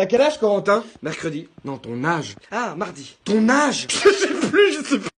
T'as quel âge, Corentin? Mercredi. Non, ton âge. Ah, mardi. Ton âge? Je sais plus, je sais plus.